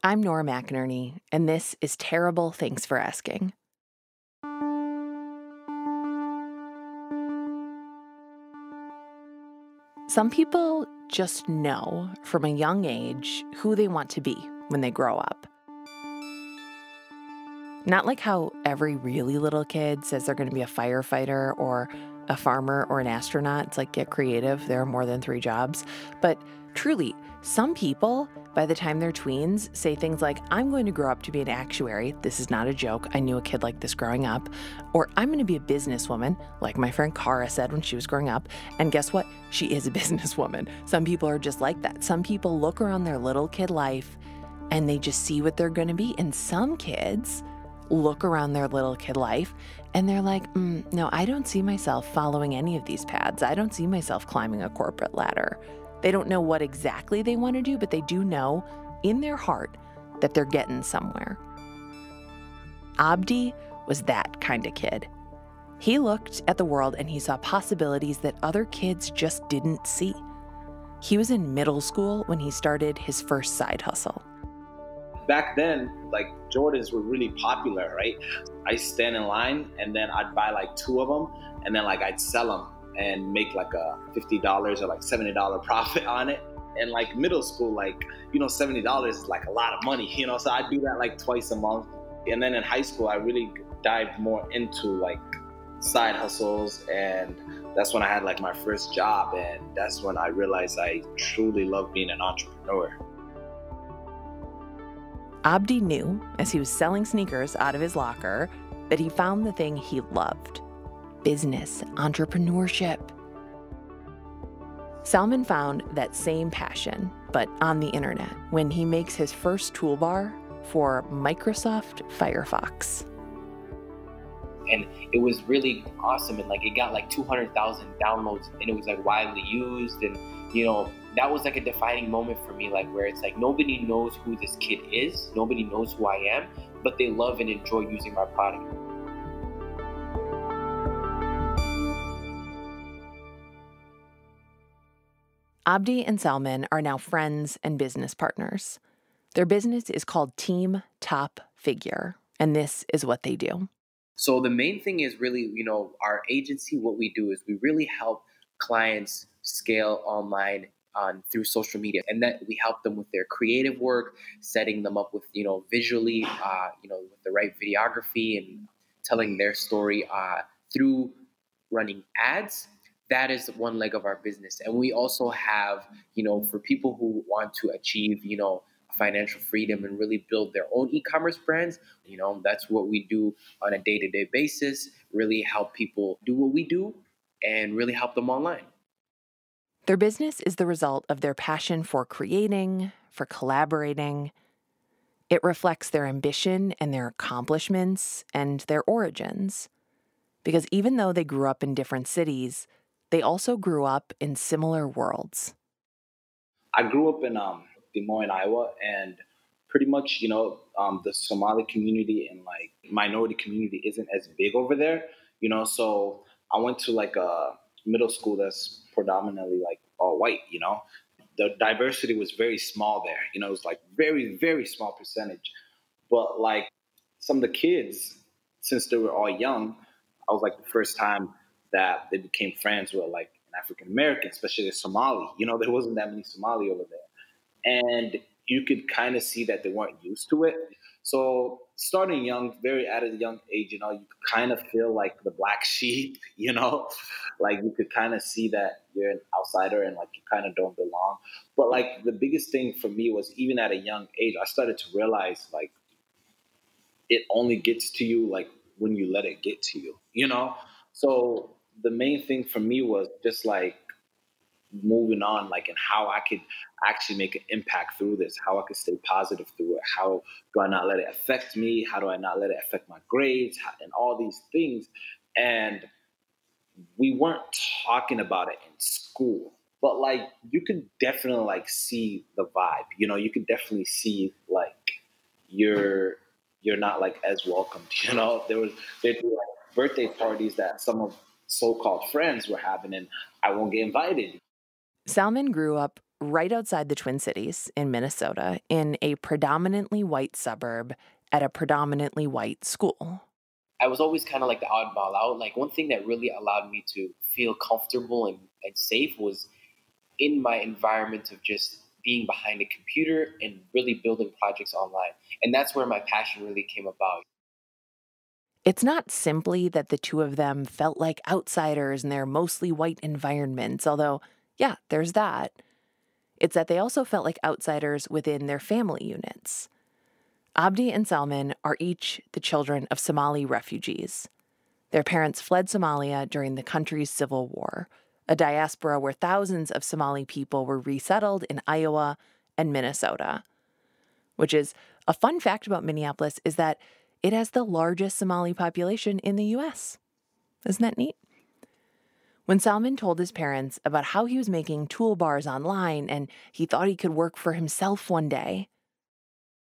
I'm Nora McInerny, and this is Terrible Thanks for Asking. Some people just know from a young age who they want to be when they grow up. Not like how every really little kid says they're going to be a firefighter or a farmer or an astronaut. It's like, get creative. There are more than three jobs. But truly, some people, by the time they're tweens, say things like, I'm going to grow up to be an actuary. This is not a joke. I knew a kid like this growing up. Or I'm going to be a businesswoman, like my friend Cara said when she was growing up. And guess what? She is a businesswoman. Some people are just like that. Some people look around their little kid life and they just see what they're going to be. And some kids, look around their little kid life and they're like, mm, no, I don't see myself following any of these paths. I don't see myself climbing a corporate ladder. They don't know what exactly they want to do, but they do know in their heart that they're getting somewhere. Abdi was that kind of kid. He looked at the world and he saw possibilities that other kids just didn't see. He was in middle school when he started his first side hustle back then, like Jordans were really popular, right? I stand in line and then I'd buy like two of them and then like I'd sell them and make like a $50 or like $70 profit on it. And like middle school, like, you know, $70 is like a lot of money, you know? So I do that like twice a month. And then in high school, I really dived more into like side hustles and that's when I had like my first job and that's when I realized I truly love being an entrepreneur. Abdi knew, as he was selling sneakers out of his locker, that he found the thing he loved business, entrepreneurship. Salman found that same passion, but on the internet, when he makes his first toolbar for Microsoft Firefox. And it was really awesome, and like it got like 200,000 downloads, and it was like widely used, and you know, that was like a defining moment for me, like where it's like nobody knows who this kid is, nobody knows who I am, but they love and enjoy using my product. Abdi and Salman are now friends and business partners. Their business is called Team Top Figure, and this is what they do. So, the main thing is really, you know, our agency, what we do is we really help clients scale online on through social media and that we help them with their creative work setting them up with you know visually uh, you know with the right videography and telling their story uh, through running ads that is one leg of our business and we also have you know for people who want to achieve you know financial freedom and really build their own e-commerce brands you know that's what we do on a day-to-day basis really help people do what we do and really help them online their business is the result of their passion for creating, for collaborating. It reflects their ambition and their accomplishments and their origins. Because even though they grew up in different cities, they also grew up in similar worlds. I grew up in um, Des Moines, Iowa, and pretty much, you know, um, the Somali community and like minority community isn't as big over there, you know. So I went to like a middle school that's predominantly like all white, you know. The diversity was very small there, you know, it was like very, very small percentage. But like some of the kids, since they were all young, I was like the first time that they became friends with like an African American, especially a Somali. You know, there wasn't that many Somali over there. And you could kind of see that they weren't used to it. So starting young, very at a young age, you know, you kind of feel like the black sheep, you know, like you could kind of see that you're an outsider and like you kind of don't belong. But like the biggest thing for me was even at a young age, I started to realize like it only gets to you like when you let it get to you, you know? So the main thing for me was just like moving on, like, and how I could actually make an impact through this, how I could stay positive through it, how do I not let it affect me, how do I not let it affect my grades, and all these things. And we weren't talking about it in school, but like you could definitely like see the vibe. You know, you could definitely see like you're you're not like as welcomed. You know, there was there'd be like birthday parties that some of so-called friends were having, and I won't get invited. Salman grew up right outside the Twin Cities in Minnesota in a predominantly white suburb at a predominantly white school. I was always kind of like the oddball out. Like one thing that really allowed me to feel comfortable and, and safe was in my environment of just being behind a computer and really building projects online. And that's where my passion really came about. It's not simply that the two of them felt like outsiders in their mostly white environments, although, yeah, there's that. It's that they also felt like outsiders within their family units. Abdi and Salman are each the children of Somali refugees. Their parents fled Somalia during the country's civil war, a diaspora where thousands of Somali people were resettled in Iowa and Minnesota. Which is a fun fact about Minneapolis is that it has the largest Somali population in the US. Isn't that neat? When Salman told his parents about how he was making toolbars online and he thought he could work for himself one day,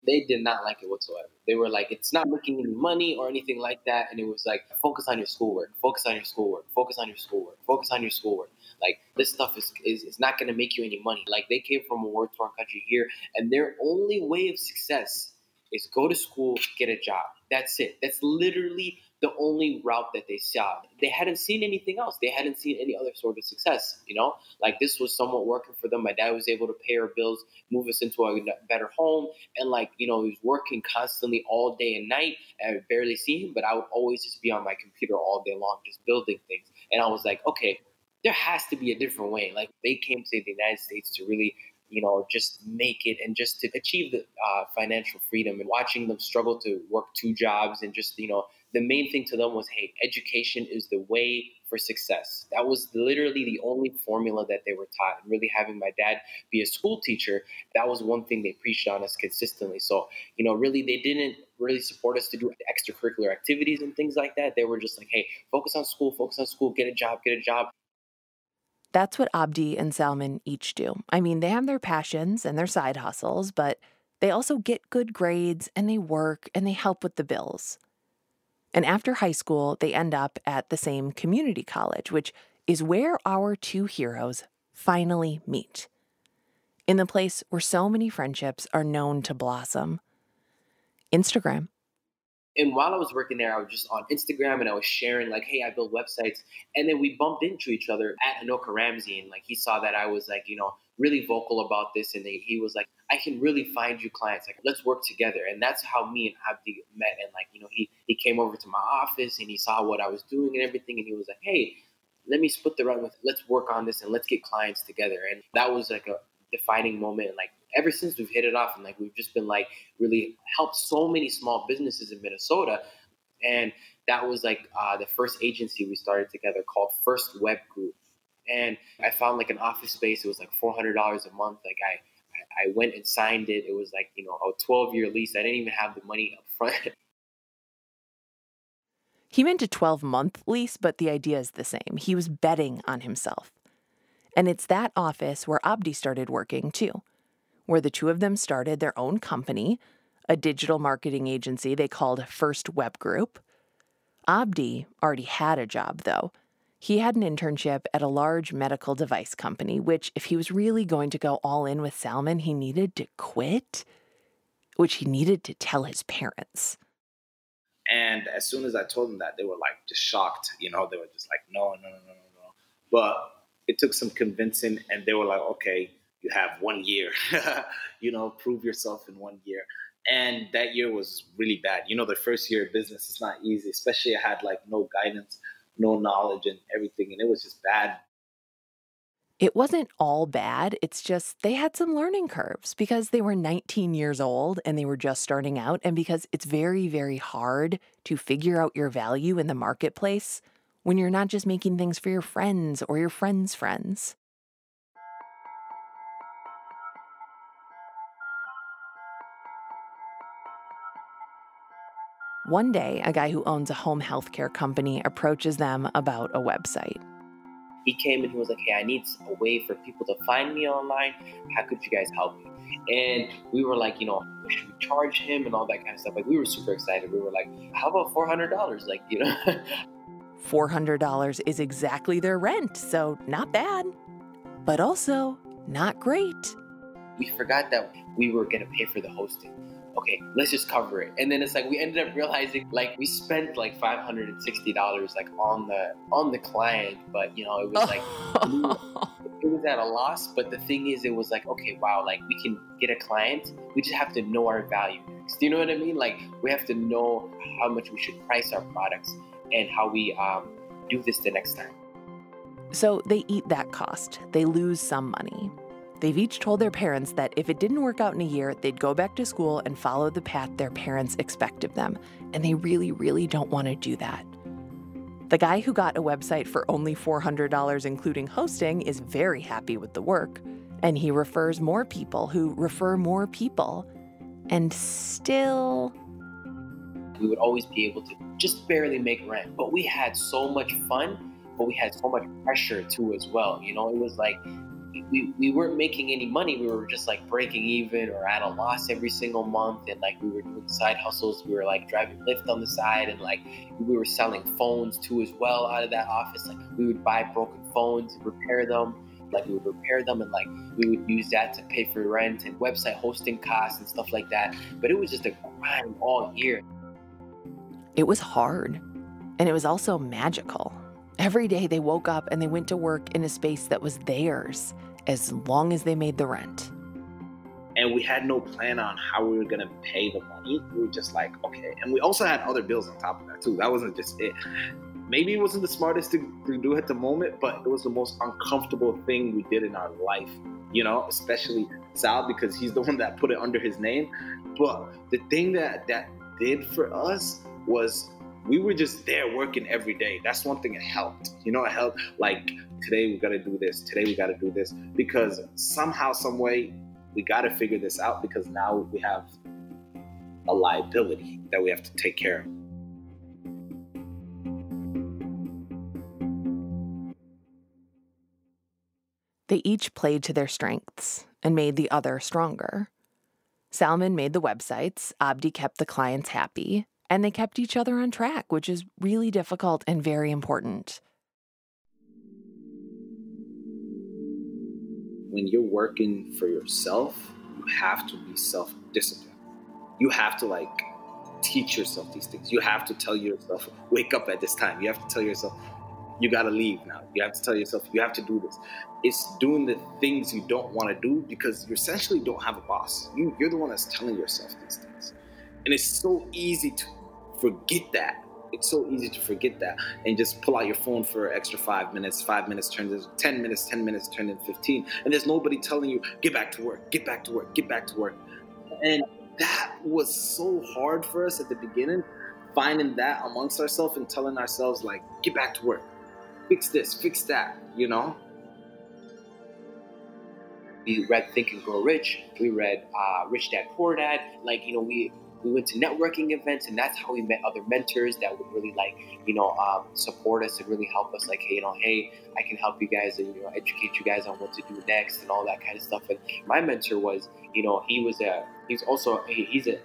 they did not like it whatsoever. They were like, it's not making any money or anything like that. And it was like, focus on your schoolwork, focus on your schoolwork, focus on your schoolwork, focus on your schoolwork. Like, this stuff is, is, is not going to make you any money. Like, they came from a war torn country here, and their only way of success is go to school, get a job. That's it. That's literally the only route that they saw. They hadn't seen anything else. They hadn't seen any other sort of success, you know? Like this was somewhat working for them. My dad was able to pay our bills, move us into a better home. And like, you know, he was working constantly all day and night. And I would barely see him, but I would always just be on my computer all day long, just building things. And I was like, okay, there has to be a different way. Like they came to the United States to really you know, just make it and just to achieve the uh, financial freedom and watching them struggle to work two jobs and just, you know, the main thing to them was, hey, education is the way for success. That was literally the only formula that they were taught. And really having my dad be a school teacher, that was one thing they preached on us consistently. So, you know, really they didn't really support us to do extracurricular activities and things like that. They were just like, hey, focus on school, focus on school, get a job, get a job. That's what Abdi and Salman each do. I mean, they have their passions and their side hustles, but they also get good grades and they work and they help with the bills. And after high school, they end up at the same community college, which is where our two heroes finally meet. In the place where so many friendships are known to blossom Instagram. And while I was working there, I was just on Instagram and I was sharing, like, hey, I build websites. And then we bumped into each other at Anoka Ramsey. And like, he saw that I was like, you know, really vocal about this. And he was like, I can really find you clients. Like, let's work together. And that's how me and Abdi met. And like, you know, he, he came over to my office and he saw what I was doing and everything. And he was like, hey, let me split the run with, let's work on this and let's get clients together. And that was like a defining moment. And like, ever since we've hit it off and like we've just been like really helped so many small businesses in Minnesota. And that was like uh, the first agency we started together called First Web Group. And I found like an office space. It was like four hundred dollars a month. Like I, I went and signed it. It was like you know a twelve year lease. I didn't even have the money up front. He meant a 12 month lease, but the idea is the same. He was betting on himself. And it's that office where Abdi started working too where the two of them started their own company, a digital marketing agency they called First Web Group. Abdi already had a job, though. He had an internship at a large medical device company, which, if he was really going to go all in with Salman, he needed to quit, which he needed to tell his parents. And as soon as I told them that, they were like just shocked. You know, they were just like, no, no, no, no, no, no. But it took some convincing, and they were like, okay, you have one year, you know, prove yourself in one year. And that year was really bad. You know, the first year of business is not easy, especially I had like no guidance, no knowledge and everything. And it was just bad. It wasn't all bad. It's just they had some learning curves because they were 19 years old and they were just starting out, and because it's very, very hard to figure out your value in the marketplace when you're not just making things for your friends or your friends' friends. One day, a guy who owns a home healthcare company approaches them about a website. He came and he was like, Hey, I need a way for people to find me online. How could you guys help me? And we were like, you know, should we charge him and all that kind of stuff? Like, we were super excited. We were like, How about $400? Like, you know, $400 is exactly their rent, so not bad. But also, not great. We forgot that we were going to pay for the hosting. Okay, let's just cover it. And then it's like we ended up realizing like we spent like $560 like on the on the client, but you know, it was like it was at a loss, but the thing is it was like, okay, wow, like we can get a client. We just have to know our value next. Do you know what I mean? Like we have to know how much we should price our products and how we um, do this the next time. So they eat that cost. They lose some money. They've each told their parents that if it didn't work out in a year, they'd go back to school and follow the path their parents expect of them. And they really, really don't want to do that. The guy who got a website for only $400, including hosting, is very happy with the work. And he refers more people who refer more people. And still. We would always be able to just barely make rent. But we had so much fun but we had so much pressure too as well. You know, it was like we, we weren't making any money. We were just like breaking even or at a loss every single month. And like we were doing side hustles. We were like driving Lyft on the side and like we were selling phones too as well out of that office. Like we would buy broken phones, and repair them. Like we would repair them and like we would use that to pay for rent and website hosting costs and stuff like that. But it was just a grind all year. It was hard. And it was also magical. Every day they woke up and they went to work in a space that was theirs as long as they made the rent. And we had no plan on how we were going to pay the money. We were just like, okay. And we also had other bills on top of that, too. That wasn't just it. Maybe it wasn't the smartest thing to do at the moment, but it was the most uncomfortable thing we did in our life, you know, especially Sal, because he's the one that put it under his name. But the thing that that did for us was we were just there working every day. That's one thing that helped. You know, it helped. Like today we got to do this. Today we got to do this because somehow, some way, we got to figure this out because now we have a liability that we have to take care of. They each played to their strengths and made the other stronger. Salman made the websites, Abdi kept the clients happy, and they kept each other on track, which is really difficult and very important. When you're working for yourself, you have to be self disciplined. You have to like teach yourself these things. You have to tell yourself, wake up at this time. You have to tell yourself, you got to leave now. You have to tell yourself, you have to do this. It's doing the things you don't want to do because you essentially don't have a boss. You, you're the one that's telling yourself these things. And it's so easy to forget that. It's so easy to forget that and just pull out your phone for extra five minutes. Five minutes turns into 10 minutes, 10 minutes turns into 15. And there's nobody telling you, get back to work, get back to work, get back to work. And that was so hard for us at the beginning, finding that amongst ourselves and telling ourselves, like, get back to work, fix this, fix that, you know? We read Think and Grow Rich. We read uh, Rich Dad Poor Dad. Like, you know, we we went to networking events and that's how we met other mentors that would really like you know um, support us and really help us like hey you know hey i can help you guys and you know educate you guys on what to do next and all that kind of stuff. And my mentor was you know he was a he's also he's a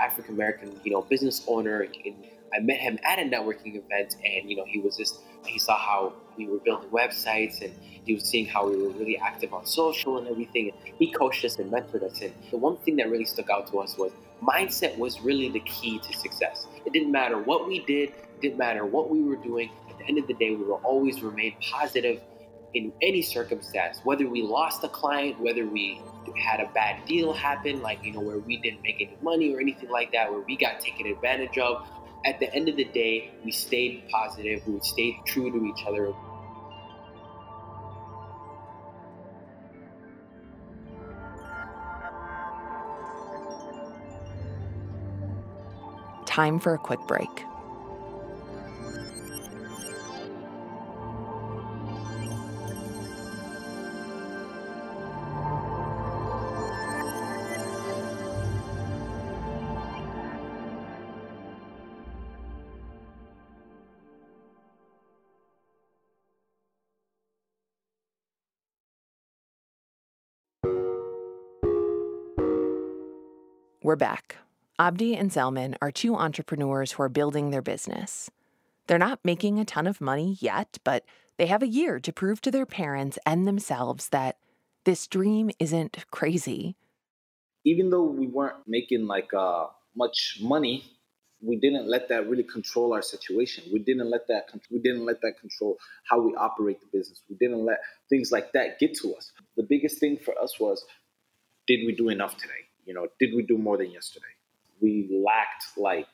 african american you know business owner and i met him at a networking event and you know he was just he saw how we were building websites and he was seeing how we were really active on social and everything he coached us and mentored us and the one thing that really stuck out to us was mindset was really the key to success. It didn't matter what we did, it didn't matter what we were doing. At the end of the day, we will always remain positive in any circumstance, whether we lost a client, whether we had a bad deal happen, like, you know, where we didn't make any money or anything like that, where we got taken advantage of. At the end of the day, we stayed positive, we stayed true to each other. time for a quick break. We're back. Abdi and Salman are two entrepreneurs who are building their business. They're not making a ton of money yet, but they have a year to prove to their parents and themselves that This dream isn't crazy. Even though we weren't making like uh, much money, we didn't let that really control our situation. We didn't let that we didn't let that control how we operate the business. We didn't let things like that get to us. The biggest thing for us was did we do enough today? You know, did we do more than yesterday? We lacked like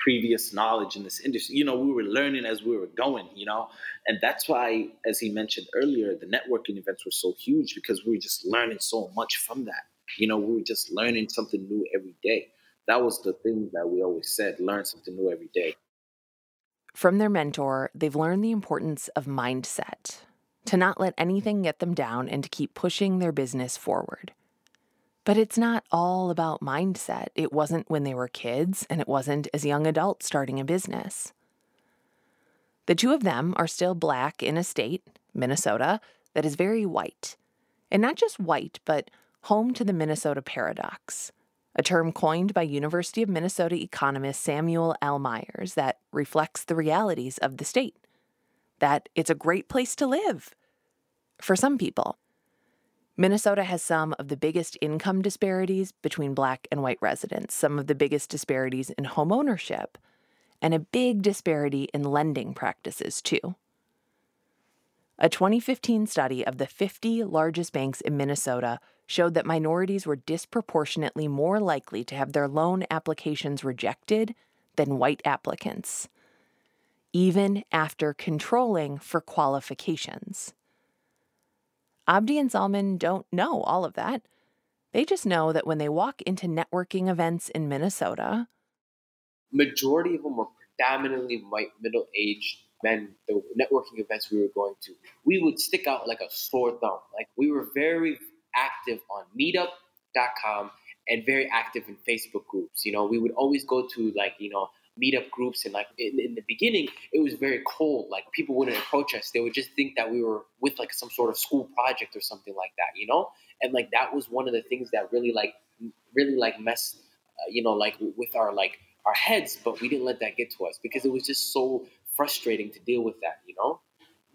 previous knowledge in this industry. You know, we were learning as we were going, you know, and that's why, as he mentioned earlier, the networking events were so huge because we were just learning so much from that. You know, we were just learning something new every day. That was the thing that we always said learn something new every day. From their mentor, they've learned the importance of mindset to not let anything get them down and to keep pushing their business forward. But it's not all about mindset. It wasn't when they were kids, and it wasn't as young adults starting a business. The two of them are still black in a state, Minnesota, that is very white. And not just white, but home to the Minnesota paradox, a term coined by University of Minnesota economist Samuel L. Myers that reflects the realities of the state. That it's a great place to live for some people. Minnesota has some of the biggest income disparities between black and white residents, some of the biggest disparities in home ownership, and a big disparity in lending practices, too. A 2015 study of the 50 largest banks in Minnesota showed that minorities were disproportionately more likely to have their loan applications rejected than white applicants, even after controlling for qualifications. Abdi and Salman don't know all of that. They just know that when they walk into networking events in Minnesota, majority of them were predominantly white middle-aged men. The networking events we were going to, we would stick out like a sore thumb. Like we were very active on Meetup.com and very active in Facebook groups. You know, we would always go to like you know meetup groups and like in, in, the beginning it was very cold. Like people wouldn't approach us. They would just think that we were with like some sort of school project or something like that you know? And like that was one of the things that really like really like messed uh, you know like with our like our heads but we didn't let that get to us because it was just so frustrating to deal with that you know?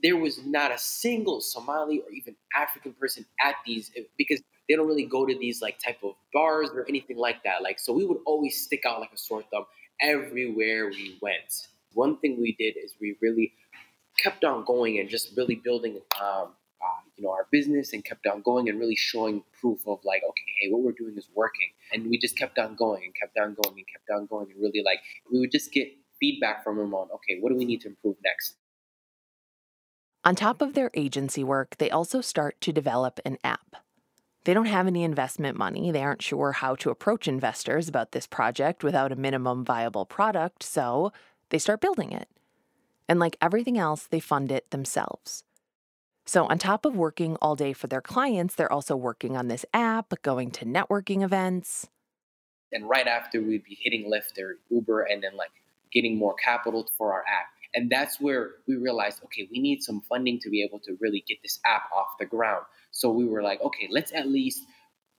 There was not a single somali or even african person at these because they don't really go to these like type of bars or anything like that. Like so we would always stick out like a sore thumb everywhere we went. One thing we did is we really kept on going and just really building, um, uh, you know, our business and kept on going and really showing proof of like, okay, hey, what we're doing is working. And we just kept on going and kept on going and kept on going and really like we would just get feedback from them on, okay, what do we need to improve next? On top of their agency work, they also start to develop an app. They don't have any investment money. They aren't sure how to approach investors about this project without a minimum viable product, so they start building it. And like everything else, they fund it themselves. So, on top of working all day for their clients, they're also working on this app, going to networking events. And right after, we'd be hitting Lyft or Uber and then like getting more capital for our app. And that's where we realized okay, we need some funding to be able to really get this app off the ground. So we were like, okay, let's at least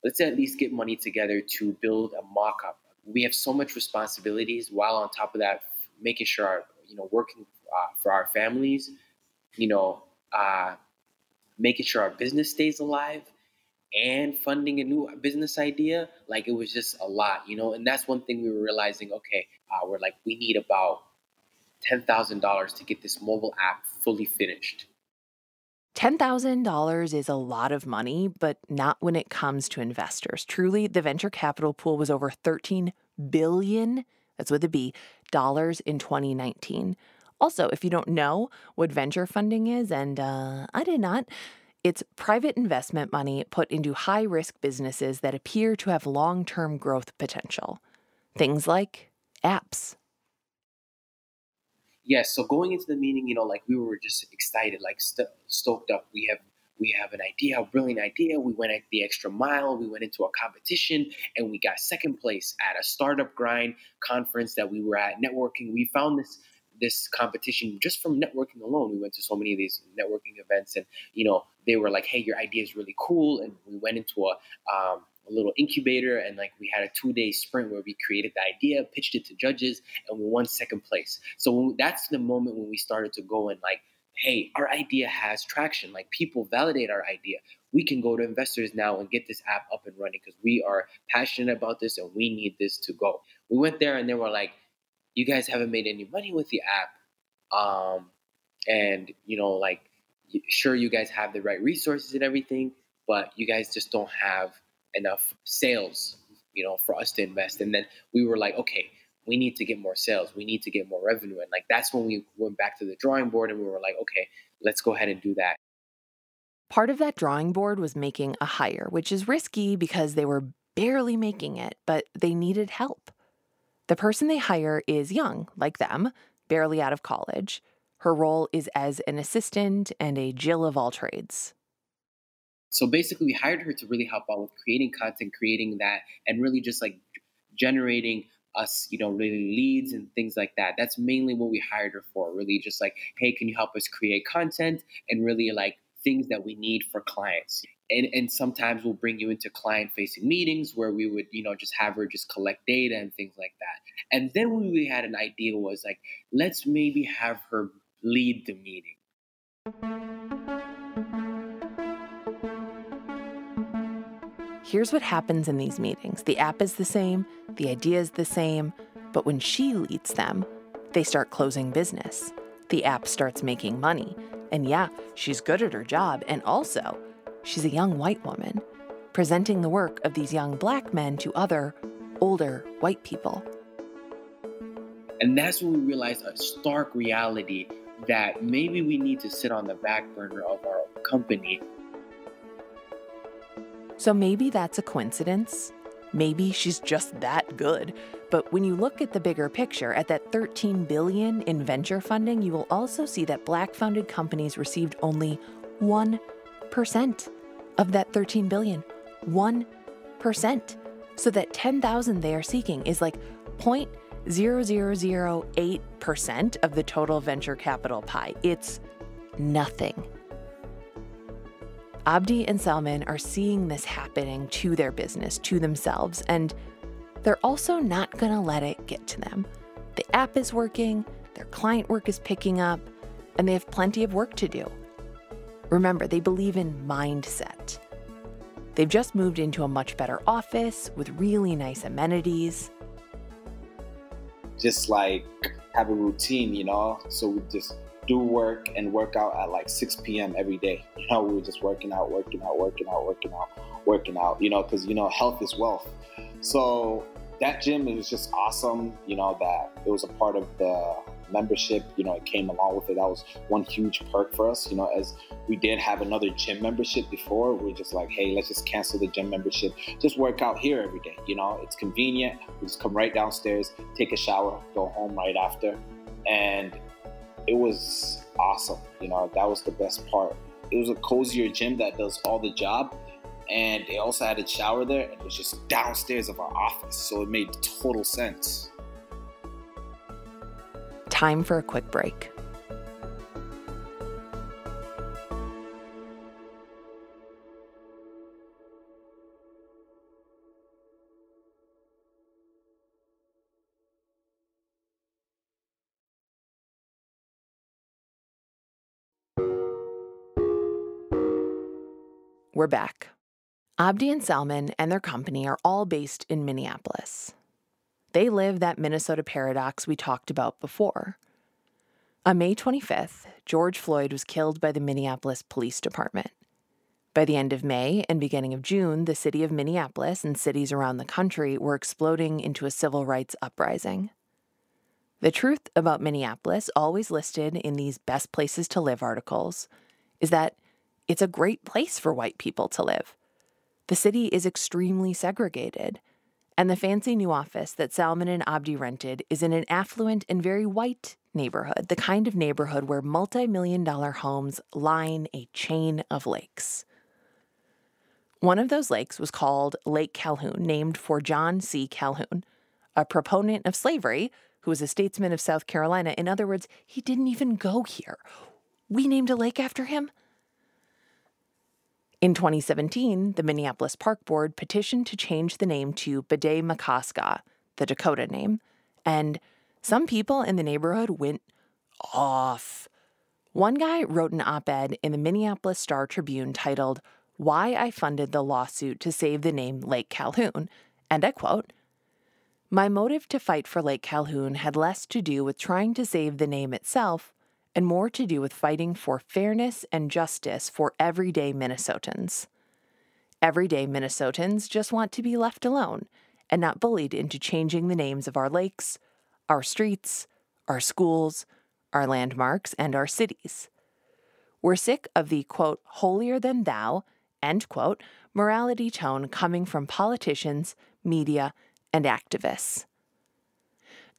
let's at least get money together to build a mock-up. We have so much responsibilities while on top of that making sure our, you know working uh, for our families, you know, uh, making sure our business stays alive and funding a new business idea like it was just a lot you know and that's one thing we were realizing okay uh, we're like we need about $10,000 to get this mobile app fully finished. $10,000 is a lot of money, but not when it comes to investors. Truly, the venture capital pool was over 13 billion, that's with a B, dollars in 2019. Also, if you don't know what venture funding is, and uh, I did not, it's private investment money put into high risk businesses that appear to have long term growth potential. Things like apps, yes so going into the meeting you know like we were just excited like st- stoked up. We have we have an idea a brilliant idea. We went at the extra mile. We went into a competition and we got second place at a startup grind conference that we were at networking. We found this this competition just from networking alone. We went to so many of these networking events and you know they were like hey your idea is really cool and we went into a um, a little incubator and like we had a two day sprint where we created the idea, pitched it to judges, and we won second place. So when, that's the moment when we started to go and like, hey, our idea has traction. Like people validate our idea. we can go to investors now and get this app up and running because we are passionate about this and we need this to go. We went there and they were like, you guys haven't made any money with the app. Um, and, you know, like, sure, you guys have the right resources and everything, but you guys just don't have enough sales, you know, for us to invest. And then we were like, okay, we need to get more sales. We need to get more revenue. And like, that's when we went back to the drawing board and we were like, okay, let's go ahead and do that. Part of that drawing board was making a hire, which is risky because they were barely making it, but they needed help. The person they hire is young, like them, barely out of college. Her role is as an assistant and a Jill of all trades. So basically, we hired her to really help out with creating content, creating that, and really just like generating us, you know, really leads and things like that. That's mainly what we hired her for. Really, just like, hey, can you help us create content and really like things that we need for clients. And, and sometimes we'll bring you into client facing meetings where we would, you know, just have her just collect data and things like that. And then when we had an idea was like, let's maybe have her lead the meeting. Here's what happens in these meetings the app is the same, the idea is the same, but when she leads them, they start closing business. The app starts making money, and yeah, she's good at her job, and also, she's a young white woman, presenting the work of these young black men to other, older white people. And that's when we realized a stark reality that maybe we need to sit on the back burner of our company. So maybe that's a coincidence. Maybe she's just that good. But when you look at the bigger picture, at that 13 billion in venture funding, you will also see that black founded companies received only 1% of that 13 billion. 1%. So that 10,000 they are seeking is like 0.0008% of the total venture capital pie. It's nothing. Abdi and Salman are seeing this happening to their business, to themselves, and they're also not going to let it get to them. The app is working, their client work is picking up, and they have plenty of work to do. Remember, they believe in mindset. They've just moved into a much better office with really nice amenities. Just like have a routine, you know? So we just do work and work out at like 6 p.m. every day. You know, we were just working out, working out, working out, working out, working out, you know, because, you know, health is wealth. So that gym is just awesome, you know, that it was a part of the membership, you know, it came along with it. That was one huge perk for us, you know, as we did have another gym membership before. We are just like, hey, let's just cancel the gym membership. Just work out here every day, you know, it's convenient. We just come right downstairs, take a shower, go home right after. And it was awesome. You know, that was the best part. It was a cozier gym that does all the job. And it also had a shower there, and it was just downstairs of our office. So it made total sense. Time for a quick break. We're back. Abdi and Salman and their company are all based in Minneapolis. They live that Minnesota paradox we talked about before. On May 25th, George Floyd was killed by the Minneapolis Police Department. By the end of May and beginning of June, the city of Minneapolis and cities around the country were exploding into a civil rights uprising. The truth about Minneapolis, always listed in these best places to live articles, is that it's a great place for white people to live. The city is extremely segregated, and the fancy new office that Salman and Abdi rented is in an affluent and very white neighborhood, the kind of neighborhood where multi million dollar homes line a chain of lakes. One of those lakes was called Lake Calhoun, named for John C. Calhoun, a proponent of slavery who was a statesman of South Carolina. In other words, he didn't even go here. We named a lake after him. In 2017, the Minneapolis Park Board petitioned to change the name to Bde-Maka-Ska, the Dakota name, and some people in the neighborhood went off. One guy wrote an op ed in the Minneapolis Star Tribune titled, why I funded the lawsuit to save the name Lake Calhoun, and I quote My motive to fight for Lake Calhoun had less to do with trying to save the name itself and more to do with fighting for fairness and justice for everyday Minnesotans. Everyday Minnesotans just want to be left alone and not bullied into changing the names of our lakes, our streets, our schools, our landmarks, and our cities. We're sick of the quote, holier than thou, end quote, morality tone coming from politicians, media, and activists.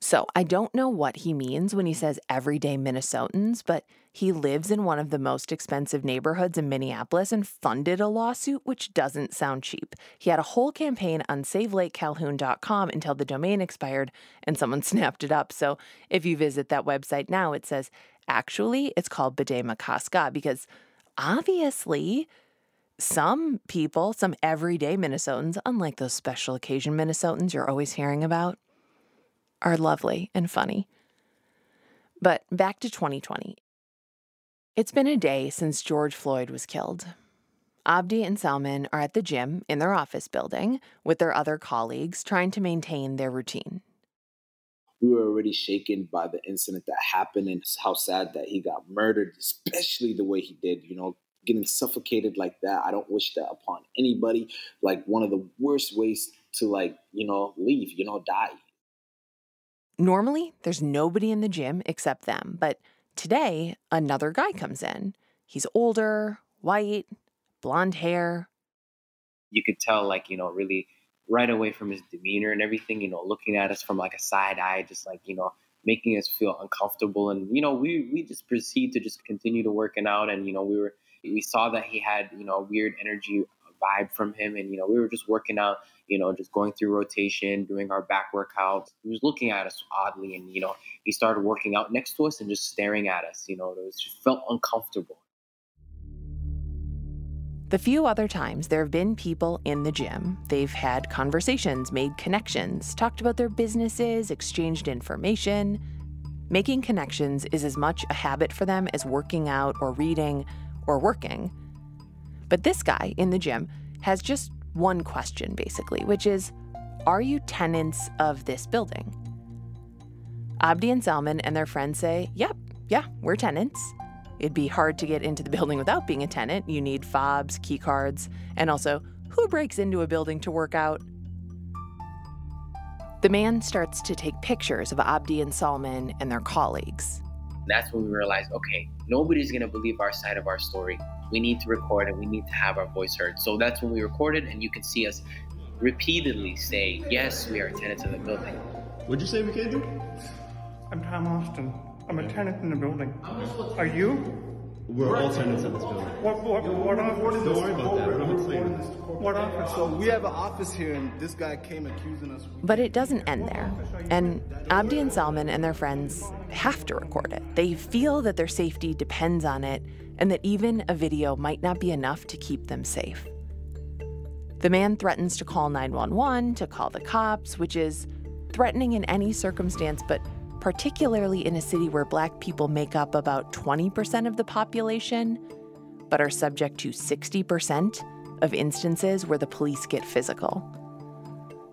So I don't know what he means when he says everyday Minnesotans, but he lives in one of the most expensive neighborhoods in Minneapolis and funded a lawsuit, which doesn't sound cheap. He had a whole campaign on savelakecalhoun.com until the domain expired and someone snapped it up. So if you visit that website now, it says actually it's called Bde-Maka-Ska because obviously some people, some everyday Minnesotans, unlike those special occasion Minnesotans you're always hearing about, are lovely and funny. But back to 2020. It's been a day since George Floyd was killed. Abdi and Salman are at the gym in their office building with their other colleagues trying to maintain their routine. We were already shaken by the incident that happened and how sad that he got murdered, especially the way he did, you know, getting suffocated like that. I don't wish that upon anybody. Like one of the worst ways to like, you know, leave, you know, die. Normally, there's nobody in the gym except them, but today, another guy comes in. He's older, white, blonde hair. You could tell, like, you know, really right away from his demeanor and everything, you know, looking at us from like a side eye, just like, you know, making us feel uncomfortable. And, you know, we, we just proceed to just continue to working out. And, you know, we were, we saw that he had, you know, a weird energy vibe from him. And, you know, we were just working out, you know, just going through rotation, doing our back workouts. He was looking at us oddly. And, you know, he started working out next to us and just staring at us. You know, it was just felt uncomfortable. The few other times there have been people in the gym, they've had conversations, made connections, talked about their businesses, exchanged information. Making connections is as much a habit for them as working out or reading or working. But this guy in the gym has just one question, basically, which is Are you tenants of this building? Abdi and Salman and their friends say, Yep, yeah, we're tenants. It'd be hard to get into the building without being a tenant. You need fobs, key cards, and also, who breaks into a building to work out? The man starts to take pictures of Abdi and Salman and their colleagues. That's when we realized, okay, nobody's gonna believe our side of our story. We need to record and we need to have our voice heard. So that's when we recorded, and you can see us repeatedly say, yes, we are tenants of the building. What'd you say we can't do? I'm Tom Austin. I'm a tenant in the building. Are you? We're all tenants of this building. What, what, what office? Don't worry about that. I'm explaining. What office? So we have an office here, and this guy came accusing us. But it doesn't end there. And Abdi and Salman and their friends have to record it. They feel that their safety depends on it and that even a video might not be enough to keep them safe. The man threatens to call 911, to call the cops, which is threatening in any circumstance, but particularly in a city where black people make up about 20% of the population, but are subject to 60% of instances where the police get physical.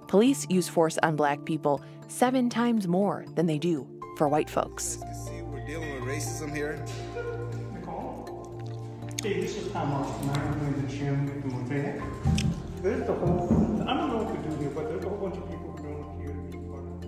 Police use force on black people seven times more than they do for white folks. You see, we're dealing with racism here. Hey, this is Tom Austin. I'm in the gym the mosaic. There's the whole. I don't know what to do here, but there's a whole bunch of people who don't appear to be part of the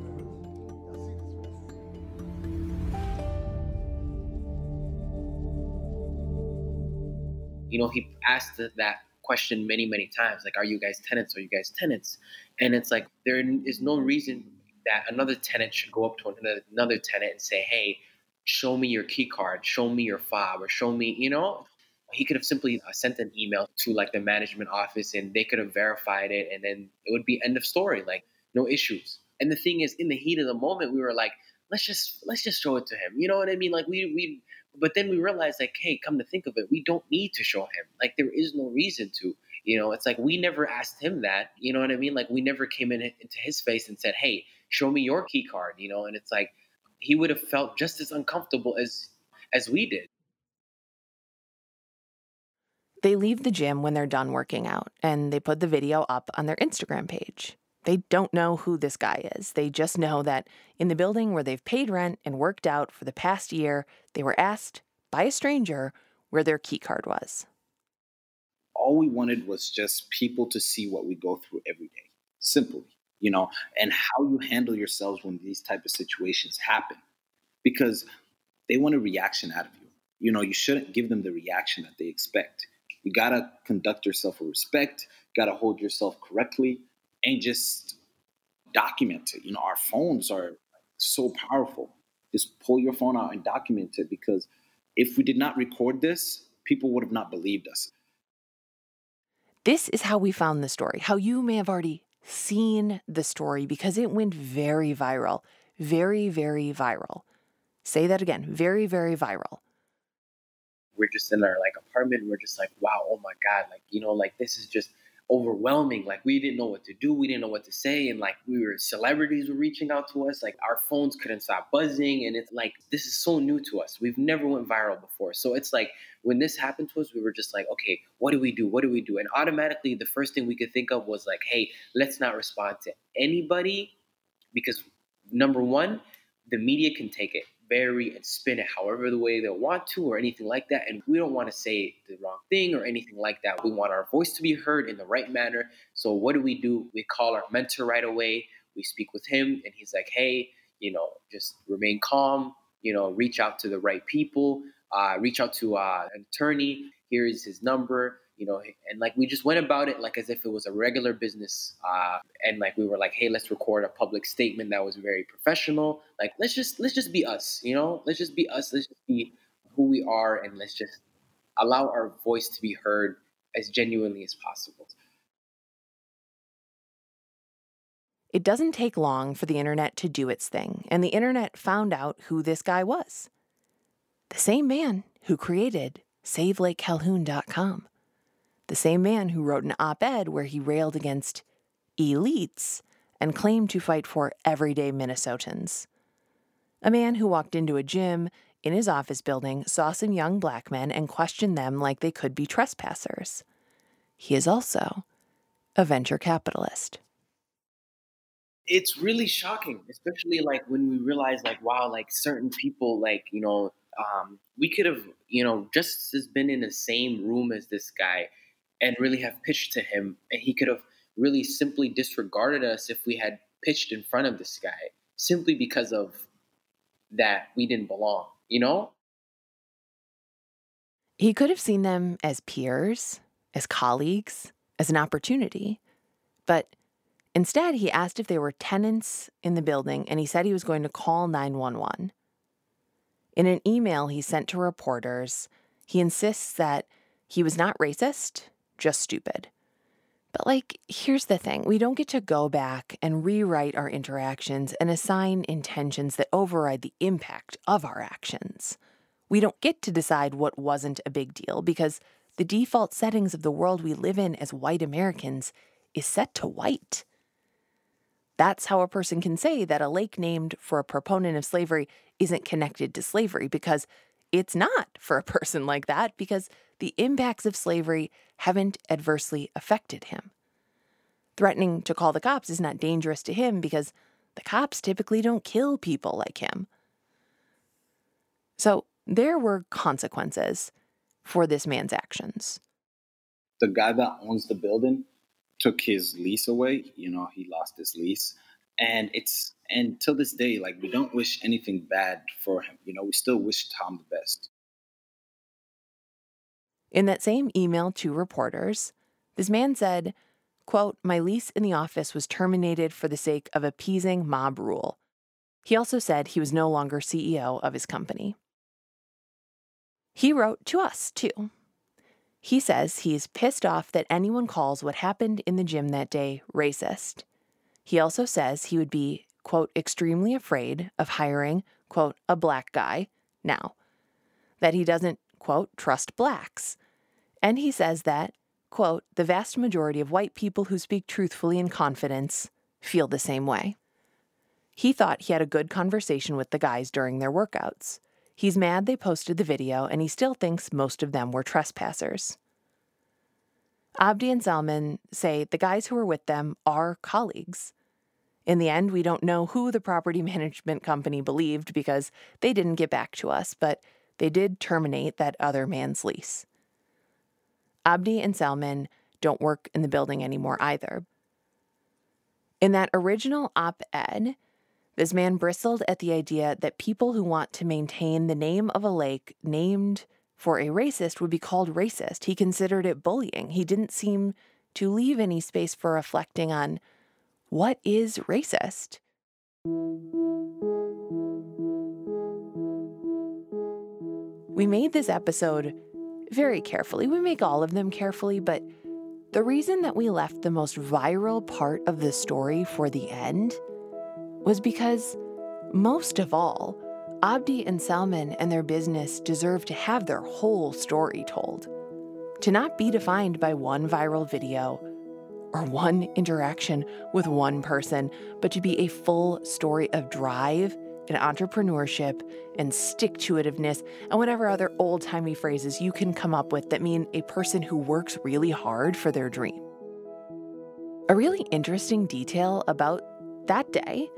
you know, he asked that question many, many times, like, are you guys tenants? Are you guys tenants? And it's like, there is no reason that another tenant should go up to another, another tenant and say, hey, show me your key card, show me your fob, or show me, you know, he could have simply uh, sent an email to like the management office and they could have verified it and then it would be end of story, like no issues. And the thing is, in the heat of the moment, we were like, let's just let's just show it to him. You know what I mean? Like we we but then we realized like, hey, come to think of it, we don't need to show him. Like there is no reason to. You know, it's like we never asked him that. You know what I mean? Like we never came in into his face and said, hey, show me your key card. You know, and it's like he would have felt just as uncomfortable as as we did. They leave the gym when they're done working out and they put the video up on their Instagram page. They don't know who this guy is. They just know that in the building where they've paid rent and worked out for the past year, they were asked by a stranger where their key card was. All we wanted was just people to see what we go through every day, simply, you know, and how you handle yourselves when these type of situations happen. Because they want a reaction out of you. You know, you shouldn't give them the reaction that they expect. You gotta conduct yourself with respect, gotta hold yourself correctly, and just document it. You know, our phones are so powerful. Just pull your phone out and document it because if we did not record this, people would have not believed us. This is how we found the story, how you may have already seen the story because it went very viral. Very, very viral. Say that again very, very viral. We're just in our like apartment. We're just like, wow, oh my God. Like, you know, like this is just overwhelming. Like we didn't know what to do. We didn't know what to say. And like we were celebrities were reaching out to us. Like our phones couldn't stop buzzing. And it's like this is so new to us. We've never went viral before. So it's like when this happened to us, we were just like, okay, what do we do? What do we do? And automatically the first thing we could think of was like, hey, let's not respond to anybody because number one, the media can take it vary and spin it however the way they want to or anything like that. And we don't want to say the wrong thing or anything like that. We want our voice to be heard in the right manner. So what do we do? We call our mentor right away. We speak with him and he's like, hey, you know, just remain calm, you know, reach out to the right people, uh, reach out to uh, an attorney. Here is his number you know, and like we just went about it like as if it was a regular business. Uh, and like we were like, hey, let's record a public statement that was very professional. Like let's just let's just be us, you know, let's just be us. Let's just be who we are, and let's just allow our voice to be heard as genuinely as possible. It doesn't take long for the internet to do its thing, and the internet found out who this guy was. The same man who created SaveLakeCalhoun.com the same man who wrote an op ed where he railed against elites and claimed to fight for everyday Minnesotans. A man who walked into a gym in his office building, saw some young black men, and questioned them like they could be trespassers. He is also a venture capitalist. It's really shocking, especially like when we realize, like, wow, like certain people, like, you know, um, we could have, you know, just as been in the same room as this guy and really have pitched to him. And he could have really simply disregarded us if we had pitched in front of this guy simply because of that we didn't belong, you know? He could have seen them as peers, as colleagues, as an opportunity. But instead, he asked if they were tenants in the building and he said he was going to call 911. In an email he sent to reporters, he insists that he was not racist just stupid. But, like, here's the thing we don't get to go back and rewrite our interactions and assign intentions that override the impact of our actions. We don't get to decide what wasn't a big deal because the default settings of the world we live in as white Americans is set to white. That's how a person can say that a lake named for a proponent of slavery isn't connected to slavery because it's not for a person like that because the impacts of slavery haven't adversely affected him. Threatening to call the cops is not dangerous to him because the cops typically don't kill people like him. So there were consequences for this man's actions. The guy that owns the building took his lease away. You know, he lost his lease. And it's, and till this day, like, we don't wish anything bad for him. You know, we still wish Tom the best. In that same email to reporters, this man said, quote, My lease in the office was terminated for the sake of appeasing mob rule. He also said he was no longer CEO of his company. He wrote to us, too. He says he's pissed off that anyone calls what happened in the gym that day racist. He also says he would be, quote, extremely afraid of hiring, quote, a black guy now, that he doesn't quote, trust blacks. And he says that, quote, the vast majority of white people who speak truthfully in confidence feel the same way. He thought he had a good conversation with the guys during their workouts. He's mad they posted the video, and he still thinks most of them were trespassers. Abdi and Salman say the guys who were with them are colleagues. In the end, we don't know who the property management company believed because they didn't get back to us, but they did terminate that other man's lease. Abdi and Salman don't work in the building anymore either. In that original op ed, this man bristled at the idea that people who want to maintain the name of a lake named for a racist would be called racist. He considered it bullying. He didn't seem to leave any space for reflecting on what is racist. We made this episode very carefully. We make all of them carefully, but the reason that we left the most viral part of the story for the end was because, most of all, Abdi and Salman and their business deserve to have their whole story told. To not be defined by one viral video or one interaction with one person, but to be a full story of drive and entrepreneurship and stick to itiveness and whatever other old timey phrases you can come up with that mean a person who works really hard for their dream. A really interesting detail about that day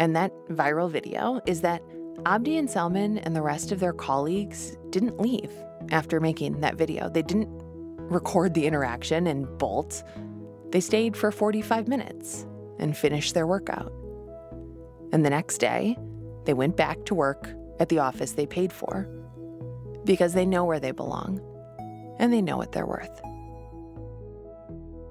and that viral video is that Abdi and Salman and the rest of their colleagues didn't leave after making that video. They didn't record the interaction and bolt. They stayed for 45 minutes and finished their workout. And the next day, they went back to work at the office they paid for because they know where they belong and they know what they're worth.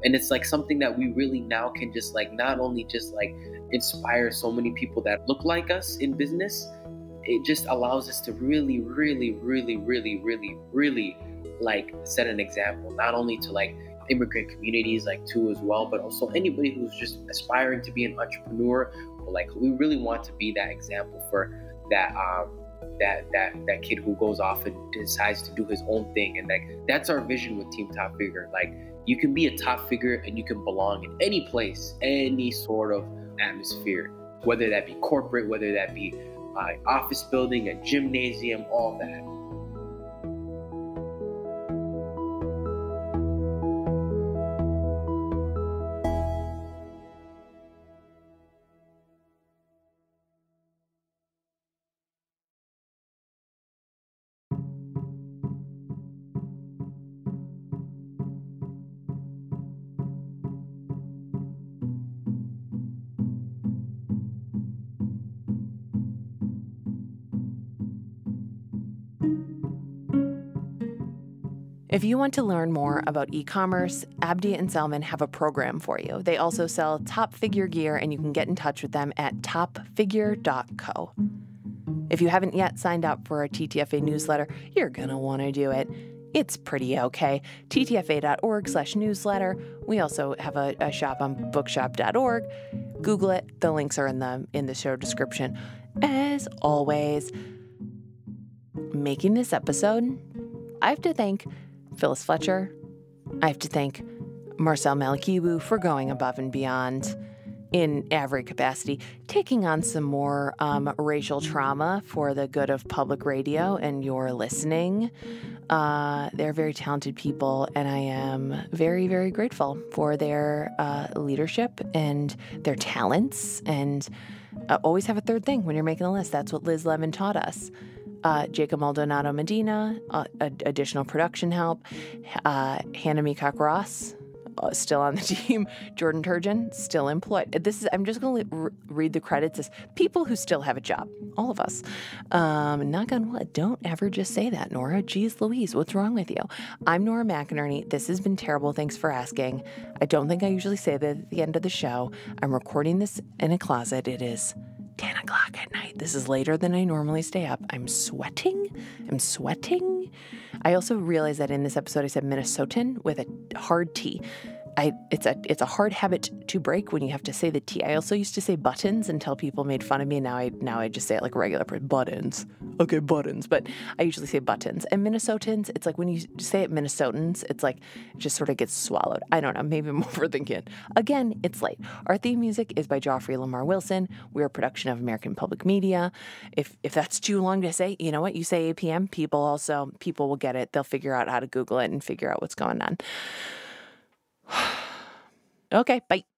And it's like something that we really now can just like not only just like inspire so many people that look like us in business, it just allows us to really, really, really, really, really, really like set an example, not only to like immigrant communities like too as well, but also anybody who's just aspiring to be an entrepreneur. Like we really want to be that example for that um that that that kid who goes off and decides to do his own thing. And like that's our vision with Team Top Figure. Like you can be a top figure and you can belong in any place, any sort of atmosphere, whether that be corporate, whether that be uh, office building, a gymnasium, all that. If you want to learn more about e commerce, Abdi and Salman have a program for you. They also sell top figure gear, and you can get in touch with them at topfigure.co. If you haven't yet signed up for a TTFA newsletter, you're going to want to do it. It's pretty okay. ttfa.org slash newsletter. We also have a, a shop on bookshop.org. Google it. The links are in the in the show description. As always, making this episode, I have to thank Phyllis Fletcher. I have to thank Marcel Malekebu for going above and beyond in every capacity, taking on some more um, racial trauma for the good of public radio and your listening. Uh, they're very talented people, and I am very, very grateful for their uh, leadership and their talents. And uh, always have a third thing when you're making a list. That's what Liz Lemon taught us uh, Jacob Maldonado Medina, uh, additional production help, uh, Hannah Meacock Ross, still on the team, Jordan Turgeon, still employed. This is I'm just going to re- read the credits as people who still have a job, all of us. Um, knock on wood. Don't ever just say that, Nora. Geez, Louise, what's wrong with you? I'm Nora McInerny. This has been terrible. Thanks for asking. I don't think I usually say that at the end of the show. I'm recording this in a closet. It is 10 o'clock at night. This is later than I normally stay up. I'm sweating. I'm sweating. I also realized that in this episode I said Minnesotan with a hard T. I it's a it's a hard habit to break when you have to say the T. I also used to say buttons until people made fun of me. Now I now I just say it like regular. Buttons. Okay, buttons. But I usually say buttons. And Minnesotans, it's like when you say it Minnesotans, it's like it just sort of gets swallowed. I don't know. Maybe I'm overthinking. Again, it's late. Our theme music is by Joffrey Lamar Wilson. We're a production of American Public Media. If if that's too long to say, you know what? You say APM, people also people will get it. They'll figure out how to Google it and figure out what's going on. okay, bye.